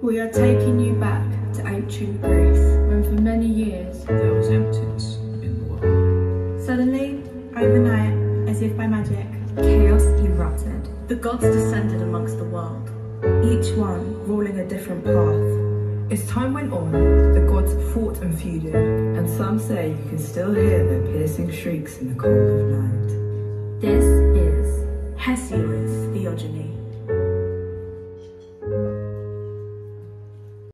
We are taking you back to ancient Greece. when for many years, There was emptiness in the world. Suddenly, overnight, as if by magic, Chaos erupted. the gods descended amongst the world. each one ruling a different path. As time went on, the gods fought and feuded, and some say you can still hear their piercing shrieks in the cold of night. This is Hesiod's theogony.